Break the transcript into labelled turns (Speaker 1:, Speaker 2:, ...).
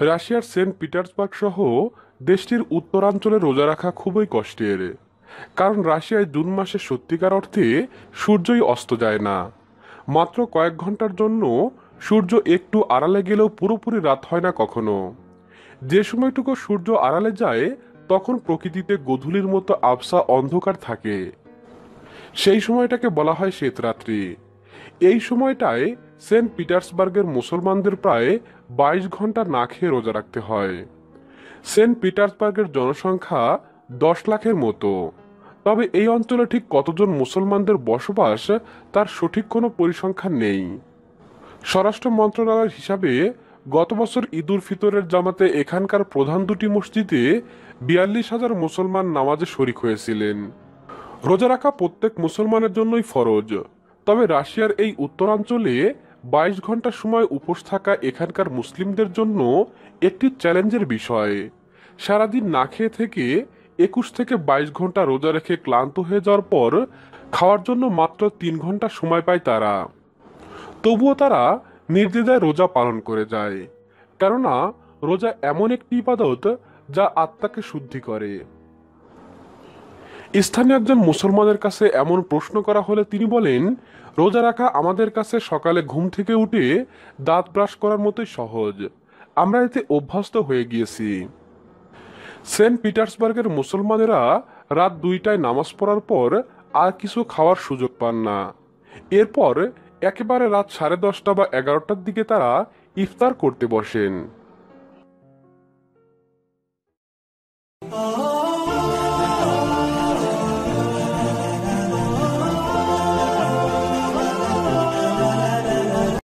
Speaker 1: রাশিয়ার Saint Petersburg সহ দেশটির উত্তরাঞ্চলে রোজা রাখা খুবই কষ্টের। কারণ রাশিয়ায় জুন মাসে সত্যিকার অর্থে সূর্যই অস্ত যায় না। মাত্র কয়েক ঘণ্টার জন্য সূর্য একটু আড়ালে গেলেও পুরোপুরি রাত হয় না কখনো। যে সময়টুকু সূর্য আড়ালে যায়, তখন প্রকৃতিতে গধূলির মতো আবসা অন্ধকার থাকে। সেই সময়টাকে বলা হয় শ্বেতরাত্রি। এই সময়টায় সেন্ট পিটার্সবার্গের মুসলমানদের প্রায় বাইশ ঘণ্টা না খেয়ে রোজা রাখতে হয়। সেন্ট পিটার্সবার্গের জনসংখ্যা দশ লাখের মতো। তবে এই অঞ্চলে ঠিক কতজন মুসলমানদের বসবাস তার সঠিক কোনো পরিসংখ্যান নেই। স্বরাষ্ট্র মন্ত্রণালয়ের হিসাবে গত বছর ঈদুল ফিতরের জামাতে এখানকার প্রধান দুটি মসজিদে বিয়াল্লিশ হাজার মুসলমান নামাজে শরিক হয়েছিলেন। রোজা রাখা প্রত্যেক মুসলমানের জন্যই ফরজ। তবে রাশিয়ার এই উত্তরাঞ্চলে বাইশ ঘণ্টা সময় উপোস থাকা এখানকার মুসলিমদের জন্য একটি চ্যালেঞ্জের বিষয়। সারাদিন না খেয়ে থেকে একুশ থেকে বাইশ ঘণ্টা রোজা রেখে ক্লান্ত হয়ে যাওয়ার পর খাওয়ার জন্য মাত্র তিন ঘণ্টা সময় পায় তারা। তবুও তারা নির্দ্বিধায় রোজা পালন করে যায়। কেননা, রোজা এমন একটি ইবাদত যা আত্মাকে শুদ্ধি করে। স্থানীয় একজন মুসলমানের কাছে এমন প্রশ্ন করা হলে তিনি বলেন, রোজা রাখা আমাদের কাছে সকালে ঘুম থেকে উঠে দাঁত ব্রাশ করার মতোই সহজ। আমরা এতে অভ্যস্ত হয়ে গিয়েছি। সেন্ট পিটার্সবার্গের মুসলমানেরা রাত দুইটায় নামাজ পড়ার পর আর কিছু খাওয়ার সুযোগ পান না। এরপর একেবারে রাত সাড়ে দশটা বা এগারোটার দিকে তারা ইফতার করতে বসেন।